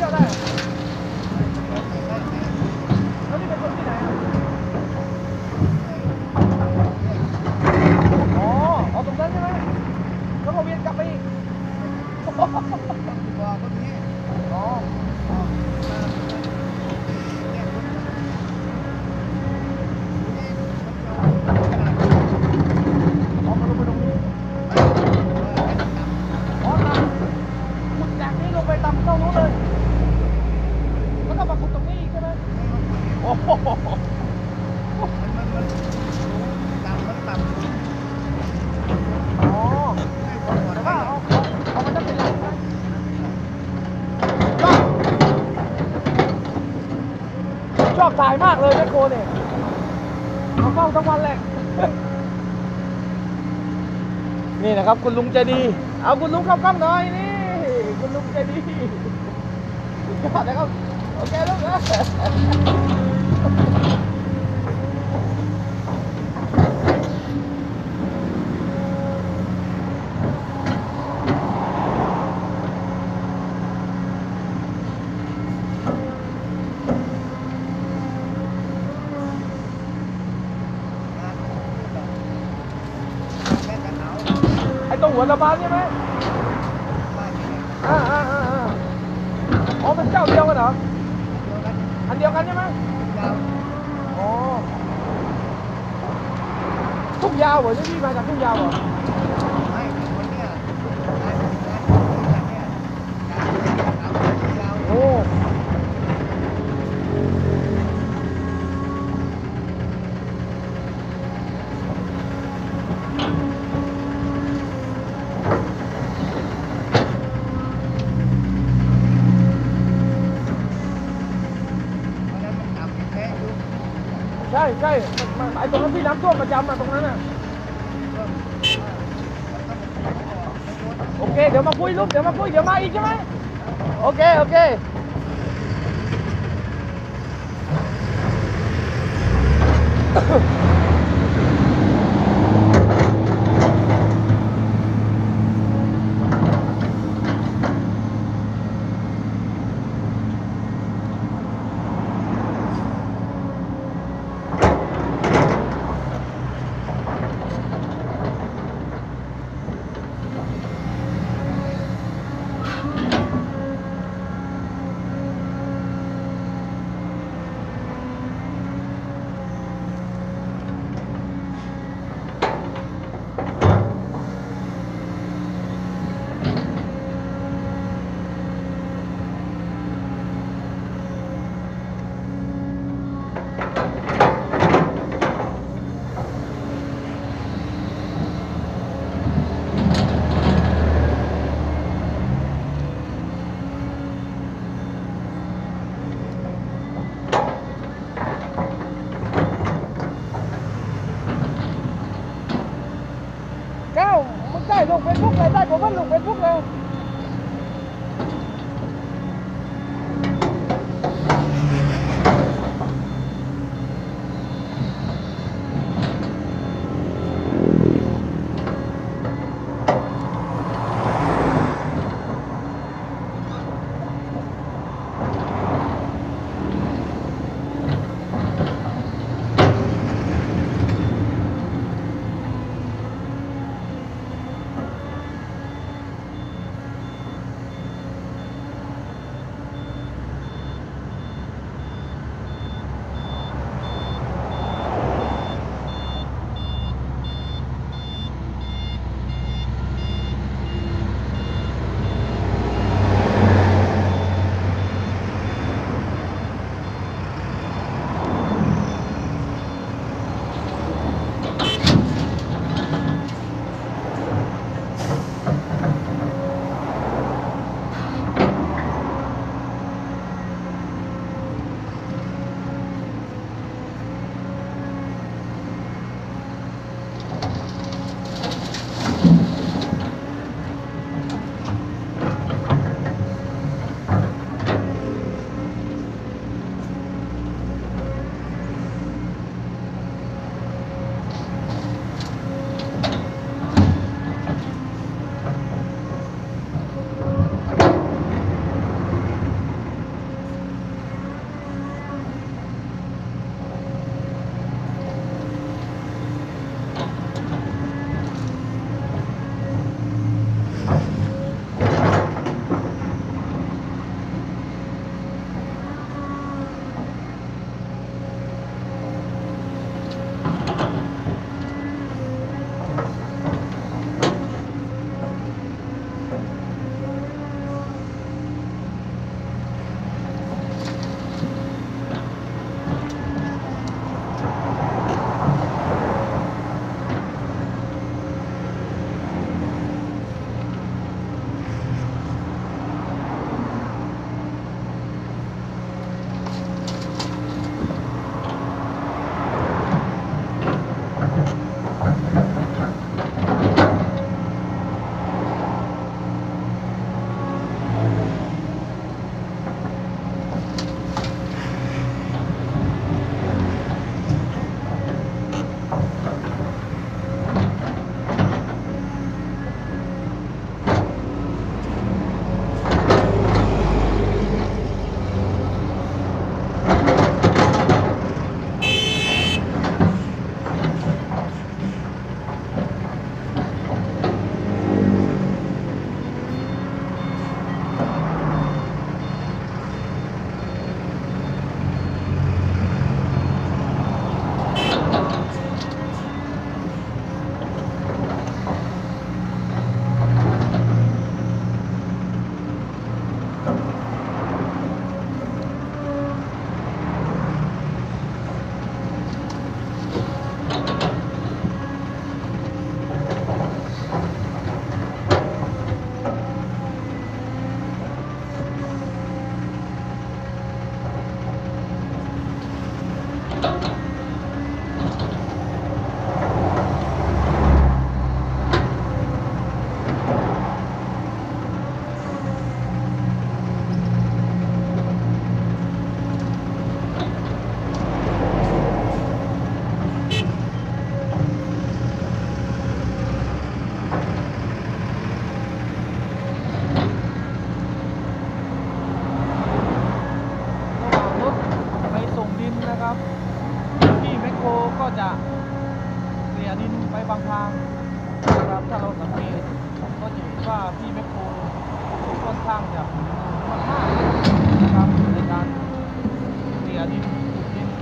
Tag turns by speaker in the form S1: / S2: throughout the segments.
S1: ทั้ง
S2: วัน
S1: จะกี่เที่ยวได้แล้วนี่เป็นคนที่ไหนอะอ๋อเอาตรงนั้นใช่ไหมแล้วก็เวียนกลับไปอีก
S2: บอกคนนี้
S1: อ๋อ ออกมาลงไปตรงนี้อ๋อตามขุดจากนี้ลงไปตามเต้านู้นเลย แล้วก็มาขุดตรงนี้อีกใช่ไหมโอ้โหอ๋อแต่ว่าเอาเอาเอามันจะเป็นหลักนะชอบชอบถ่ายมากเลยแม่โคเนี่ยเอาเฝ้าทั้งวันแหละนี่นะครับ คุณลุงใจดี เอาคุณลุงเข้ากล้องหน่อยนี่ คุณลุงใจดียอดนะครับ โอเคลูกนะ ตรงหัวสะพานใช่ไหมอ่าอ่าอ่าอ๋อมันเจ้าเดียวกันเหรอ อันเดียวกันใช่ไหมอ๋อ ทุกยาวเหรอที่พี่มาจากทุกยาวเหรอ ช่ใช่ไอ้ตรงนั้นที่น้ำท่วมประจำอะตรงนั้นอะโอเค เดี๋ยวมาคุยลูกเดี๋ยวมาคุยเดี๋ยวมาอีกใช่ไหมโอเค โอเคเก้ามึงได้ลงเฟซบุ๊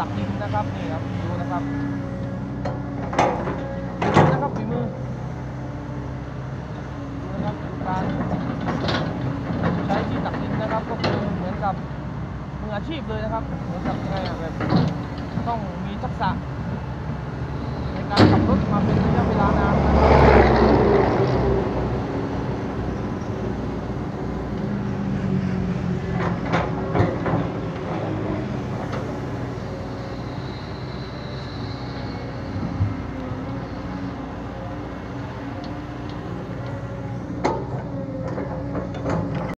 S1: ตักดินนะครับนี่ครับดูนะครับนะครับฝีมือดูนะครับการใช้ที่ตักดินนะครับก็คือเหมือนกับมืออาชีพเลยนะครับเหมือนกับ